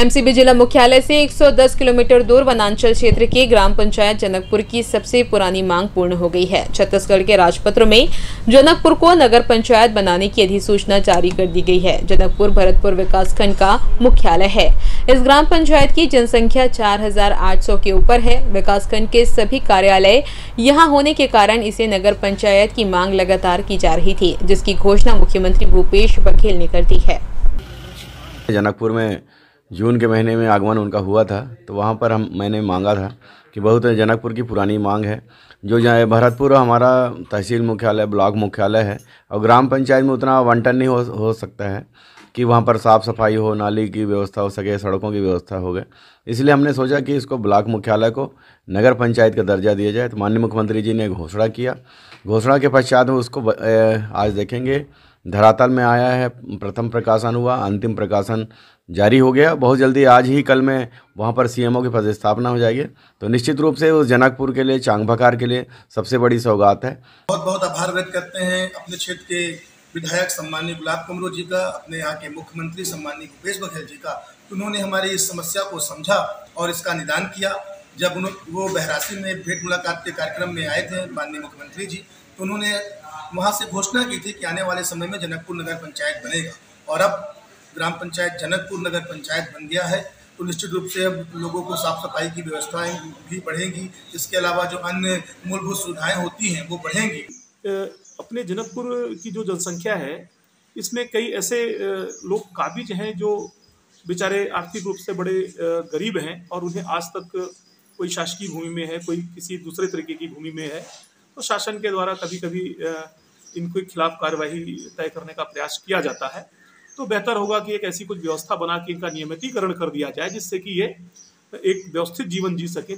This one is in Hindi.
एमसीबी जिला मुख्यालय से 110 किलोमीटर दूर वनांचल क्षेत्र की ग्राम पंचायत जनकपुर की सबसे पुरानी मांग पूर्ण हो गई है। छत्तीसगढ़ के राजपत्र में जनकपुर को नगर पंचायत बनाने की अधिसूचना जारी कर दी गई है। जनकपुर भरतपुर विकासखंड का मुख्यालय है। इस ग्राम पंचायत की जनसंख्या 4,800 के ऊपर है। विकासखंड के सभी कार्यालय यहाँ होने के कारण इसे नगर पंचायत की मांग लगातार की जा रही थी जिसकी घोषणा मुख्यमंत्री भूपेश बघेल ने कर दी है। जनकपुर में जून के महीने में आगमन उनका हुआ था तो वहाँ पर हम, मैंने मांगा था कि बहुत जनकपुर की पुरानी मांग है। जो जहाँ भरतपुर हमारा तहसील मुख्यालय, ब्लॉक मुख्यालय है, और ग्राम पंचायत में उतना आवंटन नहीं हो हो सकता है कि वहाँ पर साफ़ सफ़ाई हो, नाली की व्यवस्था हो सके सड़कों की व्यवस्था हो गए। इसलिए हमने सोचा कि इसको ब्लॉक मुख्यालय को नगर पंचायत का दर्जा दिया जाए तो माननीय मुख्यमंत्री जी ने घोषणा किया। घोषणा के पश्चात उसको आज देखेंगे। धरातल में आया है, प्रथम प्रकाशन हुआ, अंतिम प्रकाशन जारी हो गया। बहुत जल्दी आज ही कल में वहाँ पर सीएमओ की पदस्थापना हो जाएगी। तो निश्चित रूप से उस जनकपुर के लिए, चांगभकार के लिए सबसे बड़ी सौगात है। बहुत बहुत आभार व्यक्त करते हैं अपने क्षेत्र के विधायक सम्मानीय गुलाब कमरो जी का, अपने यहाँ के मुख्यमंत्री सम्मानीय भूपेश बघेल जी का उन्होंने हमारी इस समस्या को समझा और इसका निदान किया। जब उन्होंने वो बहरासी में भेंट मुलाकात के कार्यक्रम में आए थे माननीय मुख्यमंत्री जी तो उन्होंने वहाँ से घोषणा की थी कि आने वाले समय में जनकपुर नगर पंचायत बनेगा। और अब ग्राम पंचायत जनकपुर नगर पंचायत बन गया है। तो निश्चित रूप से अब लोगों को साफ़ सफ़ाई की व्यवस्थाएँ भी बढ़ेंगी। इसके अलावा जो अन्य मूलभूत सुविधाएँ होती हैं, वो बढ़ेंगी। अपने जनकपुर की जो जनसंख्या है, इसमें कई ऐसे लोग काबिज हैं जो बेचारे आर्थिक रूप से बड़े गरीब हैं और उन्हें आज तक कोई शासकीय भूमि में है, कोई किसी दूसरे तरीके की भूमि में है। तो शासन के द्वारा कभी कभी इनके खिलाफ कार्यवाही तय करने का प्रयास किया जाता है। तो बेहतर होगा कि एक ऐसी कुछ व्यवस्था बना के इनका नियमितीकरण कर दिया जाए, जिससे कि ये एक व्यवस्थित जीवन जी सके।